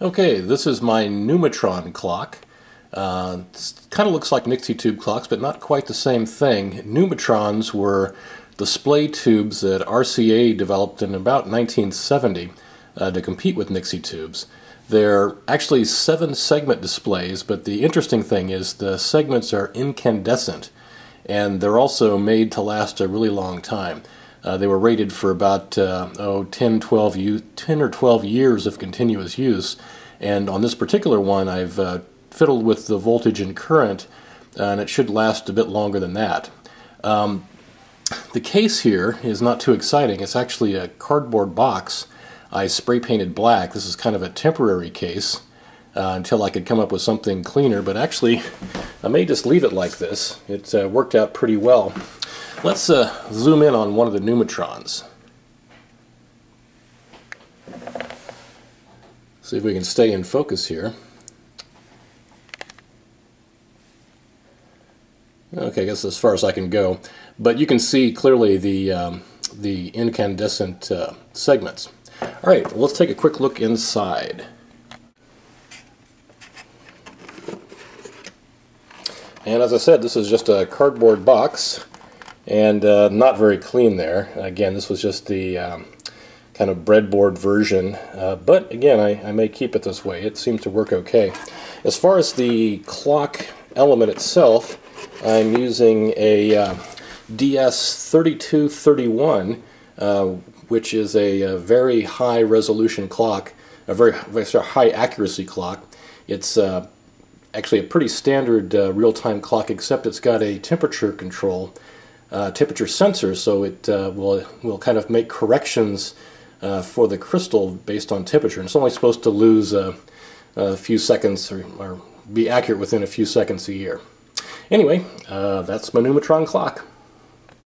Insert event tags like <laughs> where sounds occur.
Okay, this is my Numitron clock. Uh, kind of looks like Nixie tube clocks, but not quite the same thing. Numitrons were display tubes that RCA developed in about 1970 uh, to compete with Nixie tubes. They're actually seven segment displays, but the interesting thing is the segments are incandescent and they're also made to last a really long time. Uh, they were rated for about uh, oh, 10, 12 10 or 12 years of continuous use. And on this particular one, I've uh, fiddled with the voltage and current, and it should last a bit longer than that. Um, the case here is not too exciting. It's actually a cardboard box I spray painted black. This is kind of a temporary case uh, until I could come up with something cleaner, but actually <laughs> I may just leave it like this. It uh, worked out pretty well. Let's uh, zoom in on one of the Numitrons. See if we can stay in focus here. Okay, I guess as far as I can go. But you can see clearly the, um, the incandescent uh, segments. All right, well, let's take a quick look inside. And as I said, this is just a cardboard box and uh, not very clean there. Again, this was just the um, kind of breadboard version, uh, but again, I, I, may keep it this way. It seems to work okay. As far as the clock element itself, I'm using a uh, DS3231, uh, which is a, a, very high resolution clock, a very, very high accuracy clock. It's uh, actually a pretty standard uh, real-time clock, except it's got a temperature control, uh, temperature sensor, so it uh, will will kind of make corrections uh, for the crystal based on temperature. And it's only supposed to lose a, a few seconds or, or, be accurate within a few seconds a year. Anyway, uh, that's my Numitron clock.